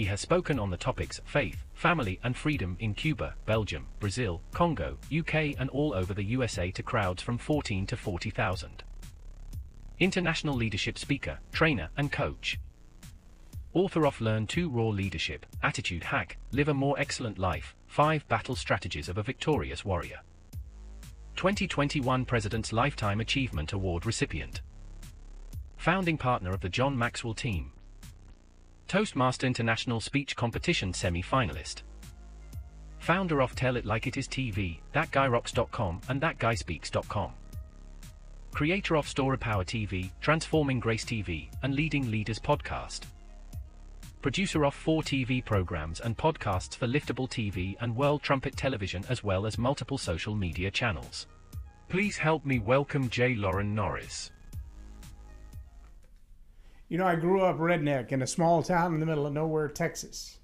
he has spoken on the topics faith, family, and freedom in Cuba, Belgium, Brazil, Congo, UK, and all over the USA to crowds from 14 to 40,000. International leadership speaker, trainer, and coach. Author of Learn to Raw Leadership, Attitude Hack, Live a More Excellent Life, 5 Battle Strategies of a Victorious Warrior. 2021 President's Lifetime Achievement Award recipient. Founding partner of the John Maxwell team. Toastmaster International Speech Competition semi-finalist. Founder of Tell It Like It Is TV, ThatGuyRocks.com and ThatGuySpeaks.com. Creator of Story Power TV, Transforming Grace TV, and Leading Leaders Podcast. Producer of four TV programs and podcasts for Liftable TV and World Trumpet Television as well as multiple social media channels. Please help me welcome J. Loren Norris. You know, I grew up redneck in a small town in the middle of nowhere, Texas.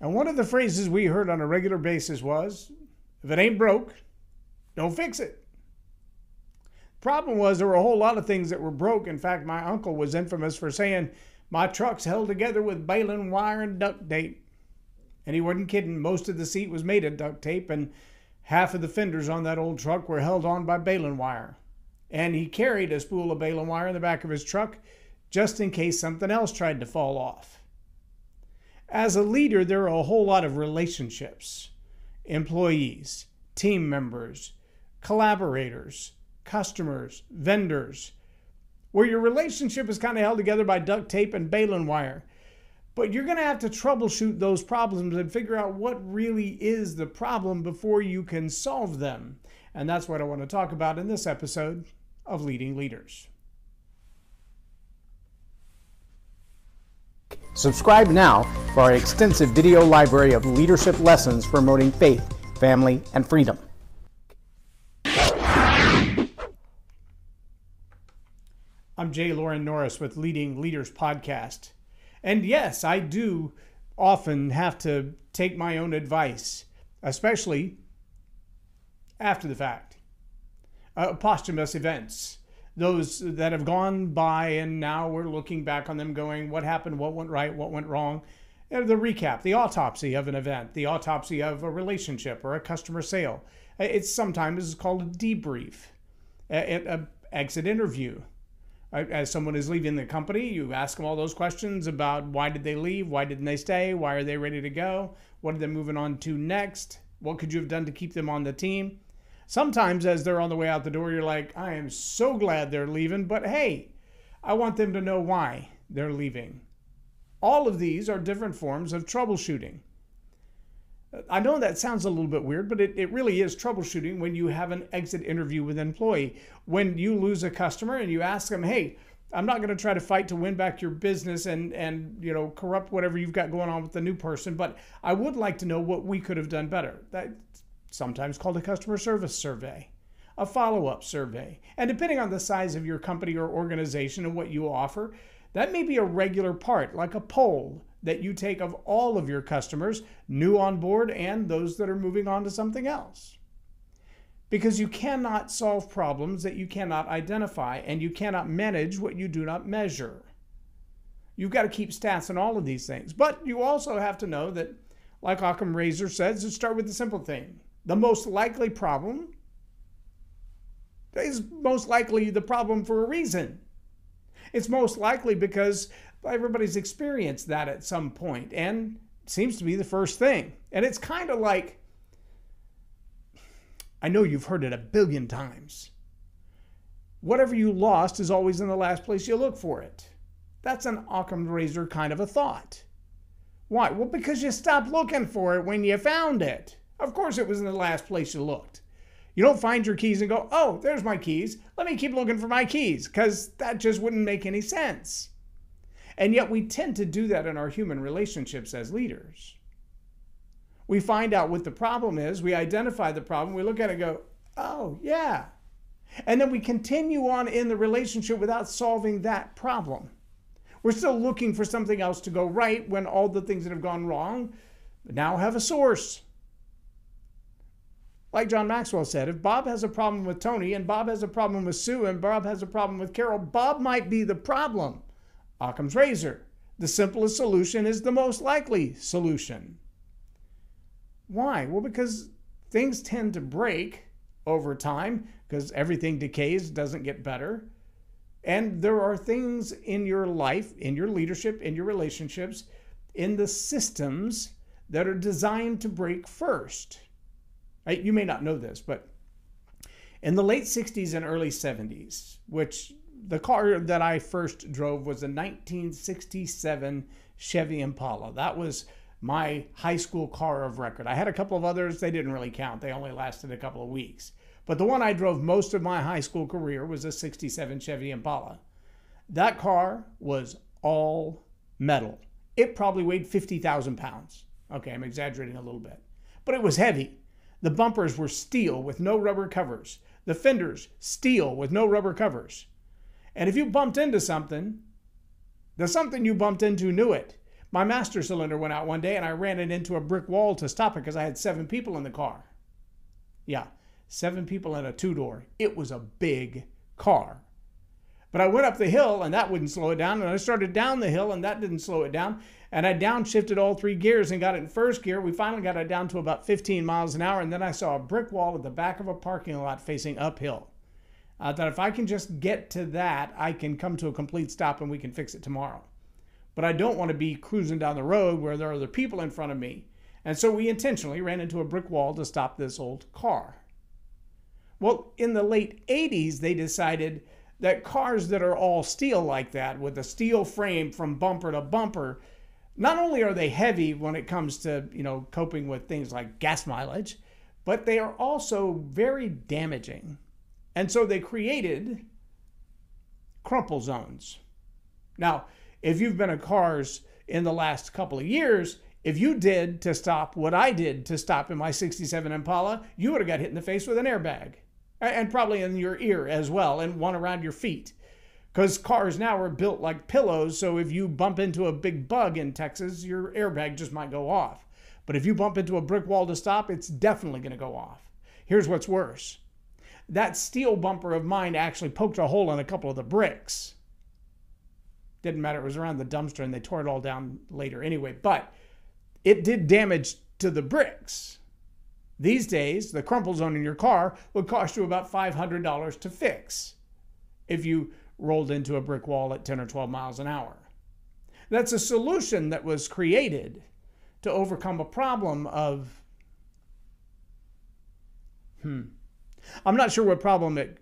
And one of the phrases we heard on a regular basis was if it ain't broke, don't fix it. Problem was, there were a whole lot of things that were broke. In fact, my uncle was infamous for saying, My truck's held together with baling wire and duct tape. And he wasn't kidding. Most of the seat was made of duct tape, and half of the fenders on that old truck were held on by baling wire. And he carried a spool of baling wire in the back of his truck just in case something else tried to fall off. As a leader, there are a whole lot of relationships employees, team members, collaborators, customers, vendors, where your relationship is kind of held together by duct tape and baling wire. But you're going to have to troubleshoot those problems and figure out what really is the problem before you can solve them. And that's what I want to talk about in this episode of Leading Leaders. Subscribe now for our extensive video library of leadership lessons promoting faith, family, and freedom. I'm Jay Loren Norris with Leading Leaders Podcast. And yes, I do often have to take my own advice, especially after the fact. Uh, posthumous events those that have gone by and now we're looking back on them going, what happened, what went right, what went wrong. Uh, the recap, the autopsy of an event, the autopsy of a relationship or a customer sale. Uh, it's sometimes called a debrief, an exit interview. Uh, as someone is leaving the company, you ask them all those questions about why did they leave, why didn't they stay, why are they ready to go, what are they moving on to next, what could you have done to keep them on the team. Sometimes, as they're on the way out the door, you're like, I am so glad they're leaving, but hey, I want them to know why they're leaving. All of these are different forms of troubleshooting. I know that sounds a little bit weird, but it, it really is troubleshooting when you have an exit interview with an employee. When you lose a customer and you ask them, hey, I'm not going to try to fight to win back your business and and you know corrupt whatever you've got going on with the new person, but I would like to know what we could have done better. That sometimes called a customer service survey, a follow up survey. And depending on the size of your company or organization and what you offer, that may be a regular part, like a poll that you take of all of your customers, new on board and those that are moving on to something else. Because you cannot solve problems that you cannot identify, and you cannot manage what you do not measure. You've got to keep stats on all of these things. But you also have to know that, like Occam Razor says, to start with the simple thing the most likely problem is most likely the problem for a reason. It's most likely because everybody's experienced that at some point and seems to be the first thing. And it's kind of like I know you've heard it a billion times. Whatever you lost is always in the last place you look for it. That's an Occam razor kind of a thought. Why? Well, because you stopped looking for it when you found it. Of course, it was in the last place you looked. You don't find your keys and go, oh, there's my keys. Let me keep looking for my keys, because that just wouldn't make any sense. And yet, we tend to do that in our human relationships as leaders. We find out what the problem is, we identify the problem, we look at it and go, oh, yeah. And then we continue on in the relationship without solving that problem. We're still looking for something else to go right when all the things that have gone wrong now have a source. Like John Maxwell said, if Bob has a problem with Tony and Bob has a problem with Sue and Bob has a problem with Carol, Bob might be the problem. Occam's razor. the simplest solution is the most likely solution. Why? Well, because things tend to break over time because everything decays, doesn't get better. And there are things in your life, in your leadership, in your relationships, in the systems that are designed to break first. You may not know this, but in the late 60s and early 70s, which the car that I first drove was a 1967 Chevy Impala. That was my high school car of record. I had a couple of others, they didn't really count, they only lasted a couple of weeks. But the one I drove most of my high school career was a 67 Chevy Impala. That car was all metal. It probably weighed 50,000 pounds. Okay, I'm exaggerating a little bit. But it was heavy. The bumpers were steel with no rubber covers. The fenders, steel with no rubber covers. And if you bumped into something, the something you bumped into knew it. My master cylinder went out one day and I ran it into a brick wall to stop it because I had seven people in the car. Yeah, seven people in a two door. It was a big car. But I went up the hill and that wouldn't slow it down. And I started down the hill and that didn't slow it down. And I downshifted all three gears and got it in first gear. We finally got it down to about 15 miles an hour. And then I saw a brick wall at the back of a parking lot facing uphill. Uh, that if I can just get to that, I can come to a complete stop and we can fix it tomorrow. But I don't want to be cruising down the road where there are other people in front of me. And so we intentionally ran into a brick wall to stop this old car. Well, in the late 80s, they decided that cars that are all steel like that, with a steel frame from bumper to bumper, not only are they heavy when it comes to you know coping with things like gas mileage, but they are also very damaging. And so they created crumple zones. Now, if you've been in cars in the last couple of years, if you did to stop what I did to stop in my 67 Impala, you would have got hit in the face with an airbag and probably in your ear as well, and one around your feet. Because cars now are built like pillows, so if you bump into a big bug in Texas, your airbag just might go off. But if you bump into a brick wall to stop, it's definitely going to go off. Here's what's worse that steel bumper of mine actually poked a hole in a couple of the bricks. Didn't matter, it was around the dumpster and they tore it all down later anyway, but it did damage to the bricks. These days, the crumple zone in your car would cost you about $500 to fix if you rolled into a brick wall at 10 or 12 miles an hour. That's a solution that was created to overcome a problem of, hmm, I'm not sure what problem it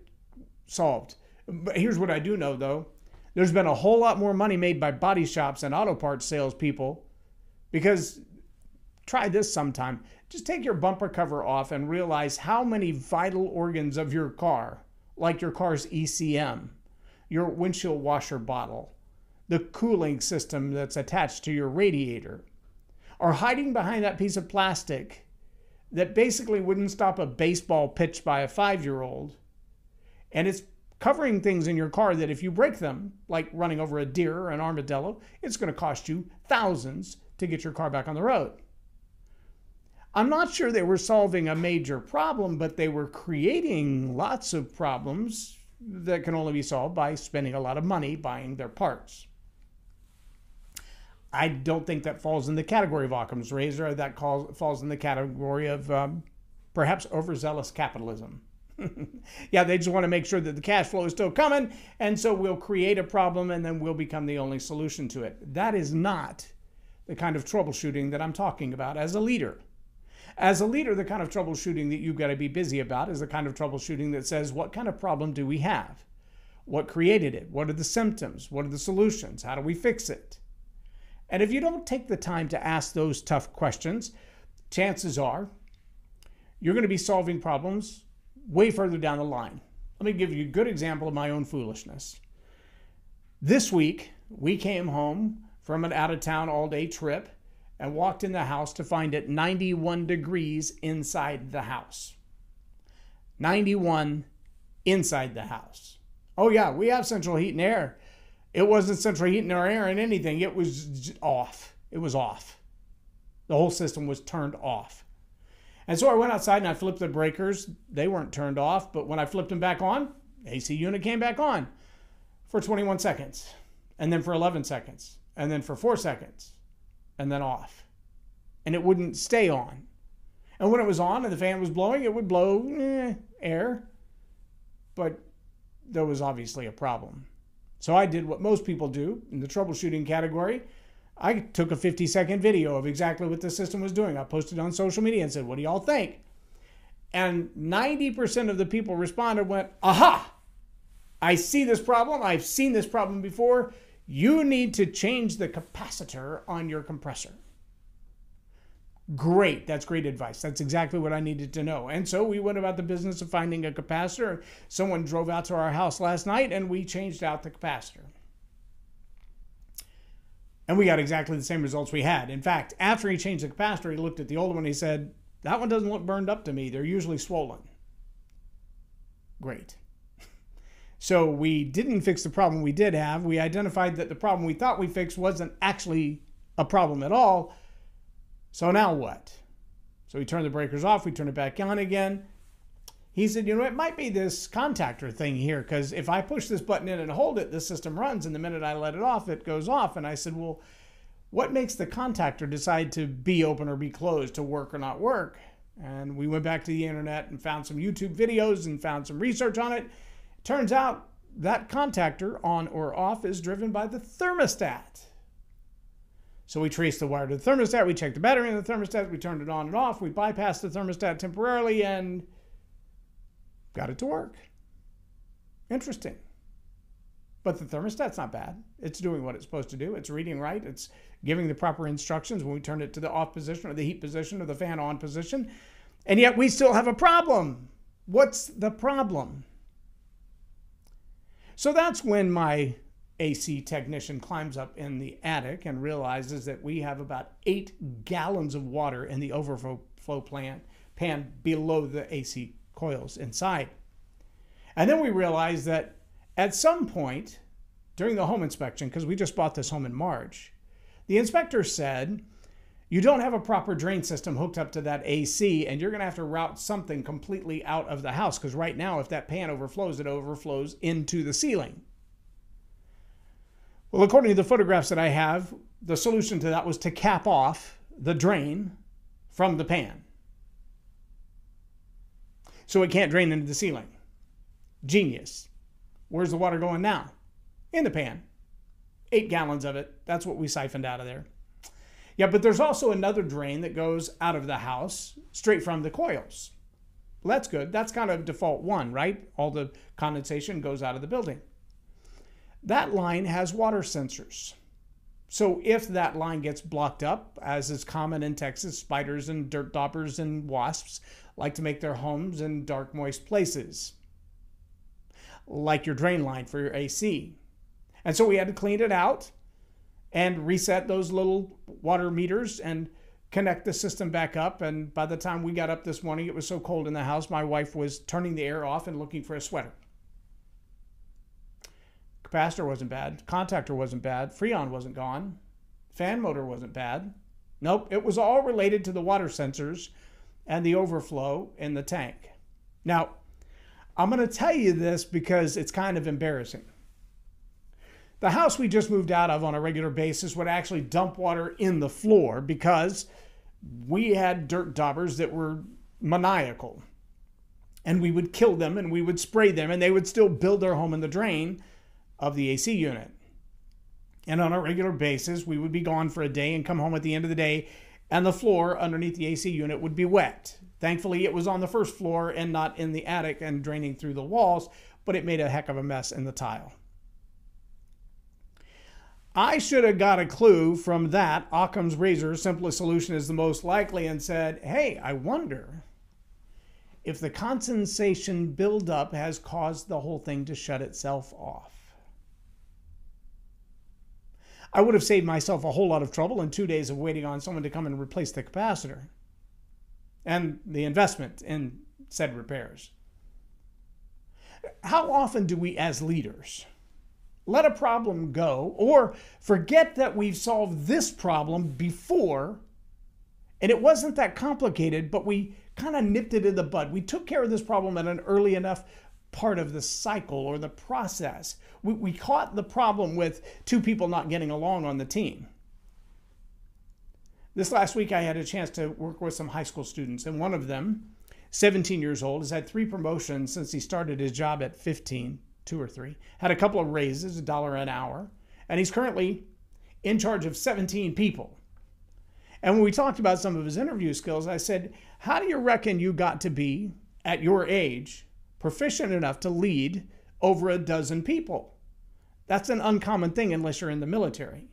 solved. But here's what I do know though there's been a whole lot more money made by body shops and auto parts salespeople because try this sometime. Just take your bumper cover off and realize how many vital organs of your car, like your car's ECM, your windshield washer bottle, the cooling system that's attached to your radiator, are hiding behind that piece of plastic that basically wouldn't stop a baseball pitch by a five year old. And it's covering things in your car that if you break them, like running over a deer or an armadillo, it's going to cost you thousands to get your car back on the road. I'm not sure they were solving a major problem, but they were creating lots of problems that can only be solved by spending a lot of money buying their parts. I don't think that falls in the category of Occam's razor. That calls, falls in the category of um, perhaps overzealous capitalism. yeah, they just want to make sure that the cash flow is still coming, and so we'll create a problem and then we'll become the only solution to it. That is not the kind of troubleshooting that I'm talking about as a leader. As a leader, the kind of troubleshooting that you've got to be busy about is the kind of troubleshooting that says, what kind of problem do we have? What created it? What are the symptoms? What are the solutions? How do we fix it? And if you don't take the time to ask those tough questions, chances are you're going to be solving problems way further down the line. Let me give you a good example of my own foolishness. This week, we came home from an out of town all day trip and walked in the house to find it 91 degrees inside the house. 91 inside the house. Oh, yeah, we have central heat and air. It wasn't central heat and air and anything, it was off. It was off. The whole system was turned off. And so I went outside and I flipped the breakers. They weren't turned off, but when I flipped them back on, AC unit came back on for 21 seconds, and then for 11 seconds, and then for four seconds, and then off. And it wouldn't stay on. And when it was on and the fan was blowing, it would blow eh, air. But there was obviously a problem. So I did what most people do in the troubleshooting category. I took a 50 second video of exactly what the system was doing. I posted on social media and said, What do y'all think? And 90% of the people responded, went, Aha! I see this problem. I've seen this problem before. You need to change the capacitor on your compressor. Great. That's great advice. That's exactly what I needed to know. And so we went about the business of finding a capacitor. Someone drove out to our house last night and we changed out the capacitor. And we got exactly the same results we had. In fact, after he changed the capacitor, he looked at the old one and he said, That one doesn't look burned up to me. They're usually swollen. Great. So we didn't fix the problem we did have. We identified that the problem we thought we fixed wasn't actually a problem at all so now what? So we turn the breakers off, we turn it back on again. He said, you know, it might be this contactor thing here, because if I push this button in and hold it, the system runs, and the minute I let it off, it goes off. And I said, well, what makes the contactor decide to be open or be closed, to work or not work? And we went back to the internet and found some YouTube videos and found some research on it. Turns out that contactor, on or off, is driven by the thermostat. So we traced the wire to the thermostat, we checked the battery in the thermostat, we turned it on and off, we bypassed the thermostat temporarily and got it to work. Interesting. But the thermostat's not bad. It's doing what it's supposed to do. It's reading right. It's giving the proper instructions when we turn it to the off position or the heat position or the fan on position. And yet we still have a problem. What's the problem? So that's when my AC technician climbs up in the attic and realizes that we have about eight gallons of water in the overflow plant pan below the AC coils inside. And then we realize that at some point during the home inspection, because we just bought this home in March, the inspector said, you don't have a proper drain system hooked up to that AC, and you're going to have to route something completely out of the house. Because right now, if that pan overflows, it overflows into the ceiling. Well, according to the photographs that I have, the solution to that was to cap off the drain from the pan. So it can't drain into the ceiling. Genius. Where's the water going now? In the pan. Eight gallons of it. That's what we siphoned out of there. Yeah, but there's also another drain that goes out of the house straight from the coils. Well, that's good. That's kind of default one, right? All the condensation goes out of the building. That line has water sensors. So if that line gets blocked up, as is common in Texas, spiders and dirt daubers and wasps like to make their homes in dark, moist places, like your drain line for your AC. And so we had to clean it out and reset those little water meters and connect the system back up. And by the time we got up this morning, it was so cold in the house, my wife was turning the air off and looking for a sweater. Capacitor wasn't bad. Contactor wasn't bad. Freon wasn't gone. Fan motor wasn't bad. Nope, it was all related to the water sensors and the overflow in the tank. Now, I'm going to tell you this because it's kind of embarrassing. The house we just moved out of on a regular basis would actually dump water in the floor because we had dirt daubers that were maniacal. And we would kill them and we would spray them and they would still build their home in the drain of the AC unit. And on a regular basis, we would be gone for a day and come home at the end of the day, and the floor underneath the AC unit would be wet. Thankfully, it was on the first floor and not in the attic and draining through the walls, but it made a heck of a mess in the tile. I should have got a clue from that. Occam's razor, simplest solution is the most likely, and said, hey, I wonder if the condensation buildup has caused the whole thing to shut itself off. I would have saved myself a whole lot of trouble and two days of waiting on someone to come and replace the capacitor and the investment in said repairs. How often do we, as leaders, let a problem go or forget that we've solved this problem before and it wasn't that complicated, but we kind of nipped it in the bud? We took care of this problem at an early enough part of the cycle or the process. We, we caught the problem with two people not getting along on the team. This last week, I had a chance to work with some high school students, and one of them, 17 years old, has had three promotions since he started his job at 15, two or three, had a couple of raises, a dollar an hour, and he's currently in charge of 17 people. And when we talked about some of his interview skills, I said, How do you reckon you got to be, at your age, proficient enough to lead over a dozen people? That's an uncommon thing unless you're in the military.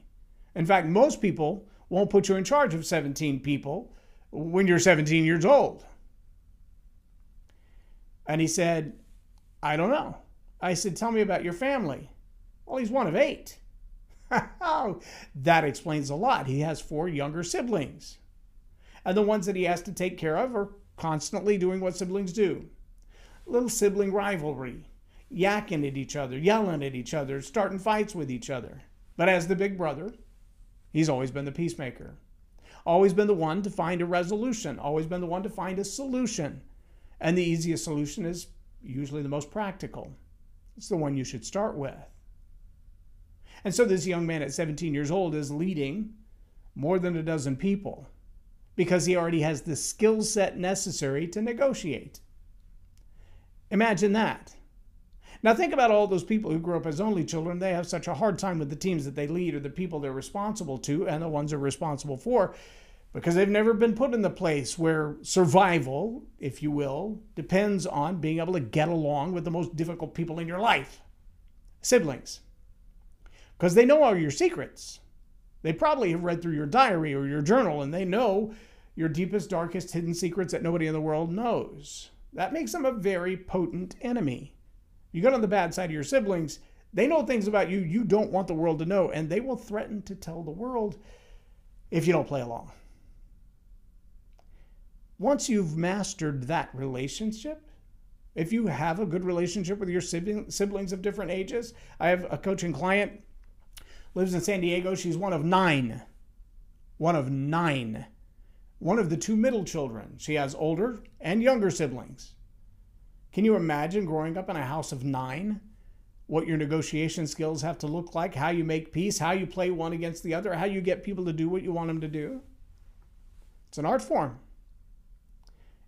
In fact, most people won't put you in charge of 17 people when you're 17 years old. And he said, I don't know. I said, Tell me about your family. Well, he's one of eight. that explains a lot. He has four younger siblings. And the ones that he has to take care of are constantly doing what siblings do little sibling rivalry, yakking at each other, yelling at each other, starting fights with each other. But as the big brother, he's always been the peacemaker, always been the one to find a resolution, always been the one to find a solution. And the easiest solution is usually the most practical. It's the one you should start with. And so this young man at 17 years old is leading more than a dozen people because he already has the skill set necessary to negotiate. Imagine that. Now, think about all those people who grew up as only children. They have such a hard time with the teams that they lead or the people they're responsible to and the ones they're responsible for because they've never been put in the place where survival, if you will, depends on being able to get along with the most difficult people in your life siblings because they know all your secrets. They probably have read through your diary or your journal and they know your deepest, darkest hidden secrets that nobody in the world knows. That makes them a very potent enemy. You get on the bad side of your siblings, they know things about you you don't want the world to know, and they will threaten to tell the world if you don't play along. Once you've mastered that relationship, if you have a good relationship with your siblings of different ages, I have a coaching client lives in San Diego. She's one of nine. One of nine. One of the two middle children. She has older and younger siblings. Can you imagine growing up in a house of nine? What your negotiation skills have to look like, how you make peace, how you play one against the other, how you get people to do what you want them to do? It's an art form.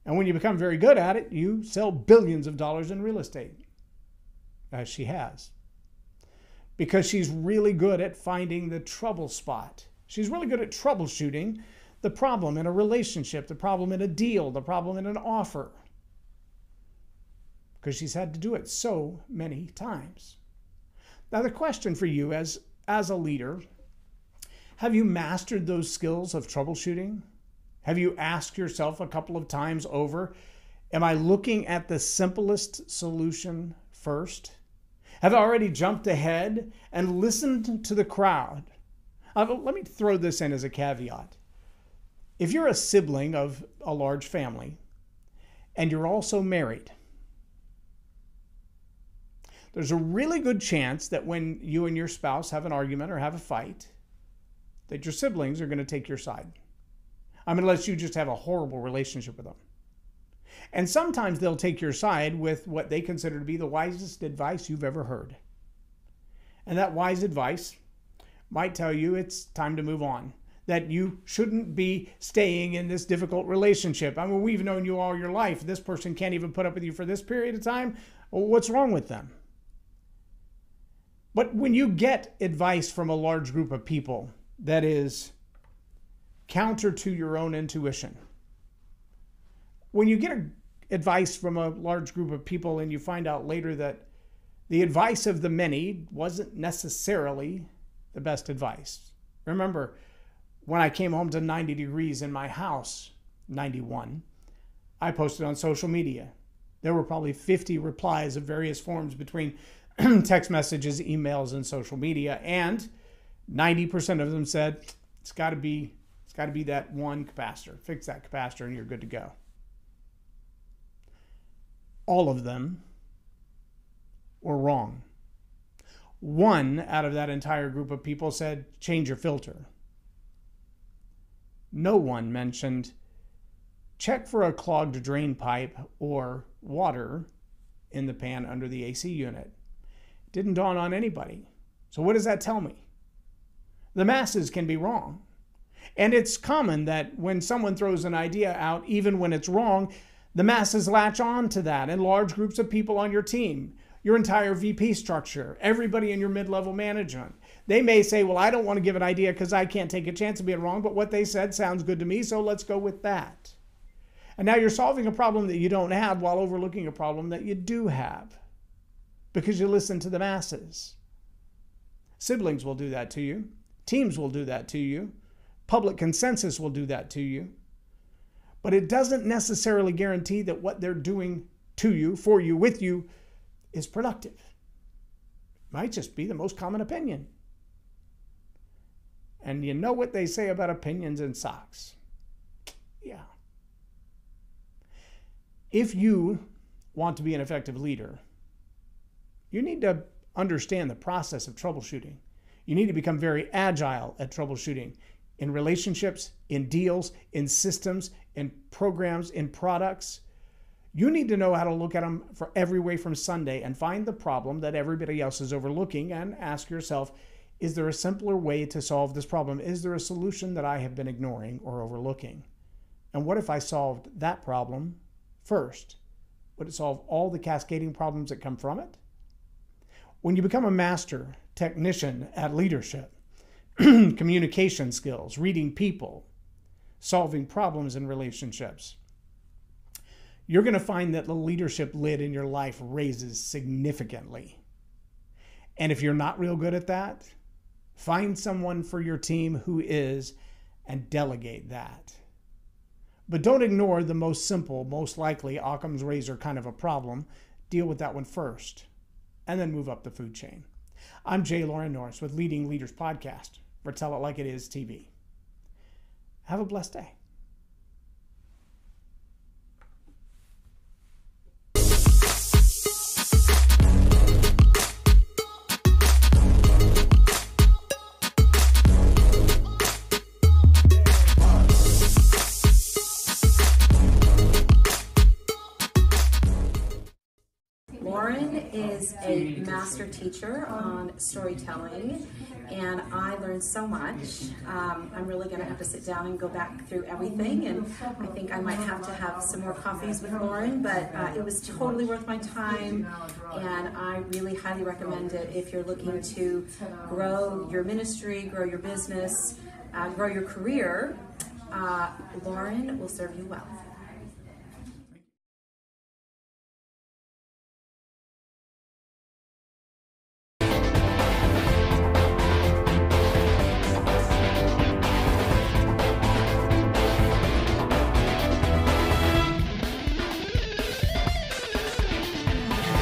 And when you become very good at it, you sell billions of dollars in real estate, as she has because she's really good at finding the trouble spot. She's really good at troubleshooting the problem in a relationship, the problem in a deal, the problem in an offer. Because she's had to do it so many times. Now, the question for you as, as a leader have you mastered those skills of troubleshooting? Have you asked yourself a couple of times over, Am I looking at the simplest solution first? have I already jumped ahead and listened to the crowd. Uh, let me throw this in as a caveat. If you're a sibling of a large family and you're also married, there's a really good chance that when you and your spouse have an argument or have a fight, that your siblings are going to take your side. Mean, unless you just have a horrible relationship with them. And sometimes they'll take your side with what they consider to be the wisest advice you've ever heard. And that wise advice might tell you it's time to move on, that you shouldn't be staying in this difficult relationship. I mean, we've known you all your life. This person can't even put up with you for this period of time. Well, what's wrong with them? But when you get advice from a large group of people that is counter to your own intuition, when you get advice from a large group of people and you find out later that the advice of the many wasn't necessarily the best advice. Remember, when I came home to 90 degrees in my house, 91, I posted on social media. There were probably 50 replies of various forms between text messages, emails, and social media, and 90% of them said, "It's got to be, got to be that one capacitor. Fix that capacitor, and you're good to go." all of them were wrong. One out of that entire group of people said, change your filter. No one mentioned, check for a clogged drain pipe or water in the pan under the AC unit. Didn't dawn on anybody. So, what does that tell me? The masses can be wrong. And it's common that when someone throws an idea out, even when it's wrong, the masses latch on to that and large groups of people on your team, your entire VP structure, everybody in your mid level management. They may say, Well, I don't want to give an idea because I can't take a chance of being wrong, but what they said sounds good to me, so let's go with that. And now you're solving a problem that you don't have while overlooking a problem that you do have because you listen to the masses. Siblings will do that to you, teams will do that to you, public consensus will do that to you. But it doesn't necessarily guarantee that what they're doing to you, for you, with you is productive. It might just be the most common opinion. And you know what they say about opinions and socks. Yeah. If you want to be an effective leader, you need to understand the process of troubleshooting. You need to become very agile at troubleshooting in relationships, in deals, in systems, in programs, in products. You need to know how to look at them for every way from Sunday and find the problem that everybody else is overlooking and ask yourself, is there a simpler way to solve this problem? Is there a solution that I have been ignoring or overlooking? And what if I solved that problem first? Would it solve all the cascading problems that come from it? When you become a master technician at leadership, communication skills, reading people, solving problems in relationships, you're going to find that the leadership lid in your life raises significantly. And if you're not real good at that, find someone for your team who is and delegate that. But don't ignore the most simple, most likely Occam's razor kind of a problem. Deal with that one first and then move up the food chain. I'm Jay Loren Norris with Leading Leaders Podcast for Tell It Like It Is TV. Have a blessed day. Master teacher on storytelling, and I learned so much. Um, I'm really going to have to sit down and go back through everything, and I think I might have to have some more coffees with Loren, but uh, it was totally worth my time, and I really highly recommend it if you're looking to grow your ministry, grow your business, uh, grow your career. Uh, Loren will serve you well.